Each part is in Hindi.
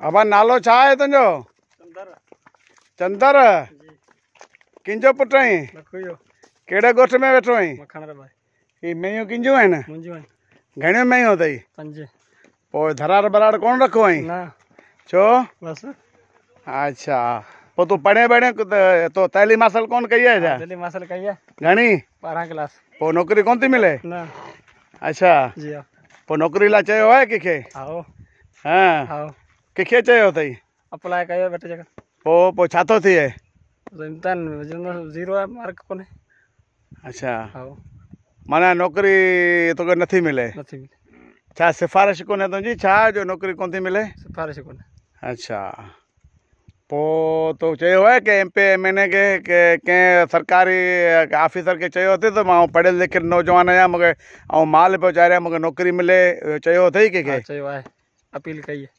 अबा नालो छा आहे तुंहिंजो चंदर। चंदर? जी। किंजो पुटु आहीं? कहिड़े ॻोठ में वेठो आहीं? मखण रे भाई। ही मेयूं किंजियूं आहिनि? घणियूं मेयूं अथई पंज। पोइ धराड़ बराड़ कोन रखो आहीं? न। छो? बसि। अच्छा। पोइ तूं पढ़े वढ़े त तैलीम हासिल कोन कई आहे छा? दिल्ली मासल कई आहे। घणी? ॿारहं क्लास। पोइ नौकिरी कोन थी मिले? न। अच्छा। जी हा। पोइ नौकिरी लाइ चयो आहे कंहिंखे आओ। हा। कंहिंखे चयो अथई अप्लाई कयो बेटे जगह पोइ पोइ छा थो थिए इम्तिहान ज़ीरो आहे मार्क कोन्हे अच्छा माना नौकिरी तोखे नथी मिले नथी मिले छा सिफ़ारिश कोन्हे तुंहिंजी छा जो नौकिरी कोन थी मिले सिफारिश कोन्हे अच्छा पोइ तो चयो आहे की M P M N A खे के कंहिं सरकारी ऑफिसर खे चयो अथई त माँ पढ़ियल लिखियल नौजवान आहियाँ मूंखे ऐं माल पियो चाढ़ियाँ मूंखे नौकिरी मिले चयो अथई हा, कंहिंखे चयो आहे अपील कई आहे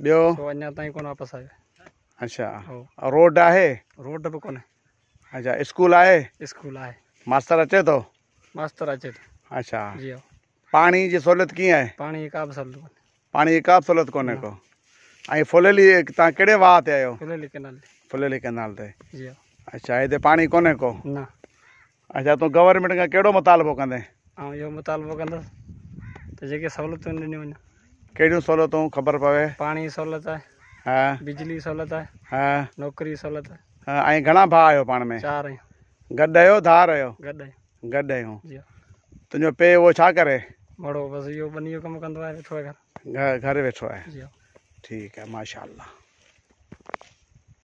ॿियो सो अञा ताईं कोन वापसि आयो अच्छा। रोड आहे? रोड बि कोन्हे अच्छा स्कूल आहे? स्कूल आहे. मास्तर अचे थो मास्तर अचे थो अच्छा। जी पाणी जी सहूलियत कीअं आहे? पाणी जी का बि सहूलियत कोन्हे पाणी जी का बि सहूलियत कोन्हे को? ऐं फुलेली तव्हां कहिड़े वाह ते आहियो खुलियलु केनाल फुलेली कैनाल ते. जी अच्छा हिते पाणी कोन्हे को? न. अच्छा तूं गवर्नमेंट खां कहिड़ो मुतालबो कंदे ऐं इहो मुतालबो कंदुसि त जेके सहूलियतूं ॾिनियूं आहिनि कहिड़ियूं सहूलियतूं ख़बर पवे? पाणी जी सहूलियत आहे हा बिजली जी सहूलियत आहे हा। नौकिरी जी सहूलियत आहे। हा, ऐं घणा भाउ आहियो पाण में? चार आहियूं। गॾु आहियो धार आहियो? गॾु आहियूं। गॾु आहियूं। जी। हो तुंहिंजो पे उहो छा करे? मड़ो बसि इहो बनी जो कमु कंदो आहे वेठो आहे घर। घ- घरु वेठो आहे। जी। हो ठीकु आहे माशा